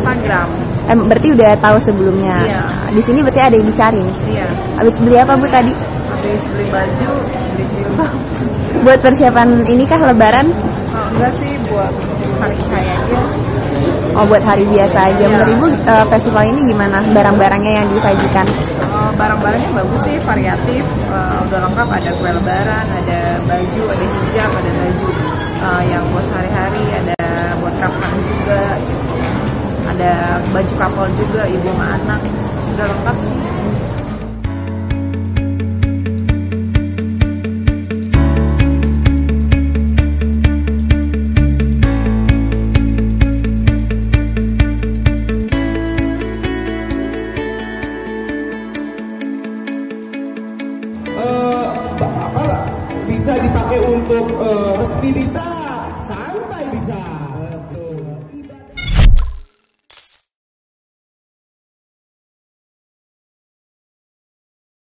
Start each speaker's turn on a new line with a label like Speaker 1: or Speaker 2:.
Speaker 1: Instagram.
Speaker 2: Eh, berarti udah tahu sebelumnya.
Speaker 1: Iya.
Speaker 2: Di sini berarti ada yang dicari nih.
Speaker 1: Iya.
Speaker 2: Habis beli apa Bu tadi?
Speaker 1: Habis beli baju, beli jilbab.
Speaker 2: Buat persiapan ini kah lebaran?
Speaker 1: Oh, enggak sih buat hari kaya aja.
Speaker 2: Oh, buat hari biasa aja.
Speaker 1: Iya.
Speaker 2: Menurut Ibu eh, festival ini gimana? Barang-barangnya yang disajikan?
Speaker 1: Oh, barang-barangnya bagus sih, variatif. Eh, udah lengkap ada kue lebaran, ada baju, ada hijab, ada baju eh, yang buat sehari-hari, ada buat kapan juga. Gitu. Kapal juga, ibu sama anak. Sudah lengkap sih.
Speaker 3: eh, apa bisa dipakai untuk eh, resmi desain